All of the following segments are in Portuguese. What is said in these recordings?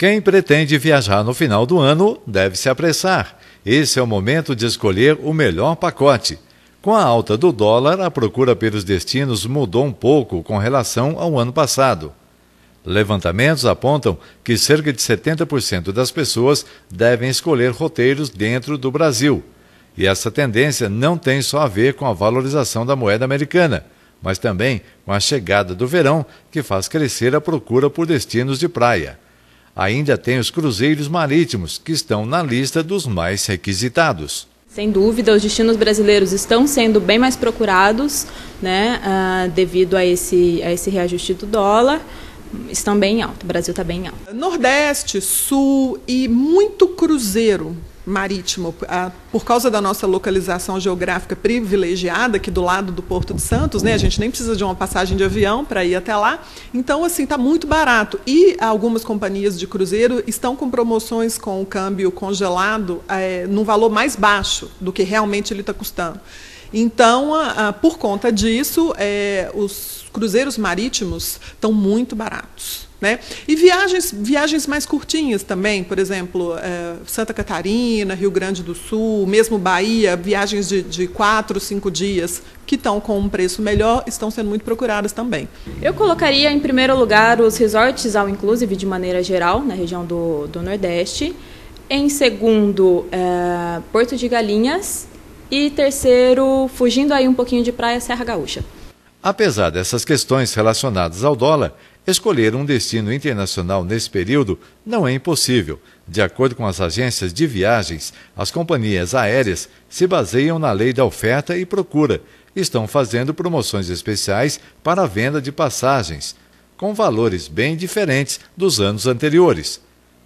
Quem pretende viajar no final do ano deve se apressar. Esse é o momento de escolher o melhor pacote. Com a alta do dólar, a procura pelos destinos mudou um pouco com relação ao ano passado. Levantamentos apontam que cerca de 70% das pessoas devem escolher roteiros dentro do Brasil. E essa tendência não tem só a ver com a valorização da moeda americana, mas também com a chegada do verão, que faz crescer a procura por destinos de praia. Ainda tem os cruzeiros marítimos, que estão na lista dos mais requisitados. Sem dúvida, os destinos brasileiros estão sendo bem mais procurados, né, uh, devido a esse, a esse reajuste do dólar. Estão bem alto, o Brasil está bem alto. Nordeste, Sul e muito cruzeiro marítimo, por causa da nossa localização geográfica privilegiada aqui do lado do Porto de Santos, né? A gente nem precisa de uma passagem de avião para ir até lá. Então, assim, está muito barato. E algumas companhias de cruzeiro estão com promoções com o câmbio congelado é, num valor mais baixo do que realmente ele está custando. Então, por conta disso, é, os cruzeiros marítimos estão muito baratos. Né? E viagens, viagens mais curtinhas também, por exemplo, é, Santa Catarina, Rio Grande do Sul, mesmo Bahia, viagens de, de quatro, cinco dias, que estão com um preço melhor, estão sendo muito procuradas também. Eu colocaria em primeiro lugar os resorts ao inclusive de maneira geral, na região do, do Nordeste. Em segundo, é, Porto de Galinhas. E terceiro, fugindo aí um pouquinho de praia, Serra Gaúcha. Apesar dessas questões relacionadas ao dólar, escolher um destino internacional nesse período não é impossível. De acordo com as agências de viagens, as companhias aéreas se baseiam na lei da oferta e procura. Estão fazendo promoções especiais para a venda de passagens, com valores bem diferentes dos anos anteriores.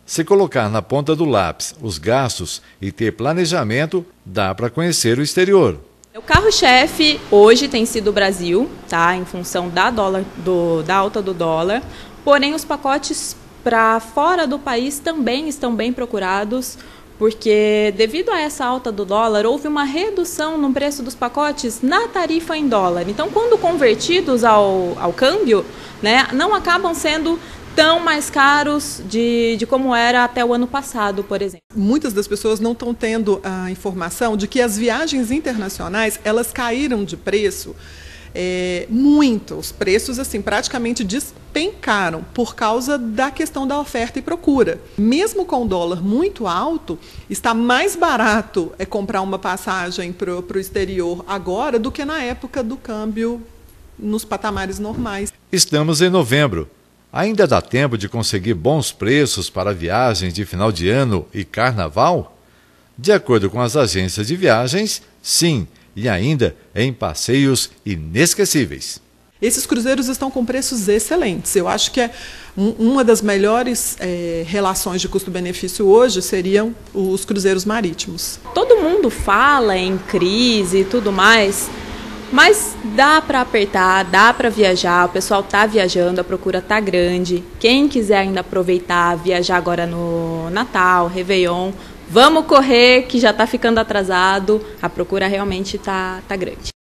Se colocar na ponta do lápis os gastos e ter planejamento, dá para conhecer o exterior. O carro-chefe hoje tem sido o Brasil, tá? Em função da, dólar, do, da alta do dólar. Porém, os pacotes para fora do país também estão bem procurados, porque devido a essa alta do dólar, houve uma redução no preço dos pacotes na tarifa em dólar. Então, quando convertidos ao, ao câmbio, né, não acabam sendo tão mais caros de, de como era até o ano passado, por exemplo. Muitas das pessoas não estão tendo a informação de que as viagens internacionais elas caíram de preço é, muito. Os preços assim praticamente despencaram por causa da questão da oferta e procura. Mesmo com o dólar muito alto, está mais barato é comprar uma passagem para o exterior agora do que na época do câmbio nos patamares normais. Estamos em novembro. Ainda dá tempo de conseguir bons preços para viagens de final de ano e carnaval? De acordo com as agências de viagens, sim, e ainda em passeios inesquecíveis. Esses cruzeiros estão com preços excelentes. Eu acho que é um, uma das melhores é, relações de custo-benefício hoje seriam os cruzeiros marítimos. Todo mundo fala em crise e tudo mais, mas dá para apertar, dá para viajar, o pessoal tá viajando, a procura tá grande. Quem quiser ainda aproveitar, viajar agora no Natal, Réveillon, vamos correr que já está ficando atrasado, a procura realmente tá, tá grande.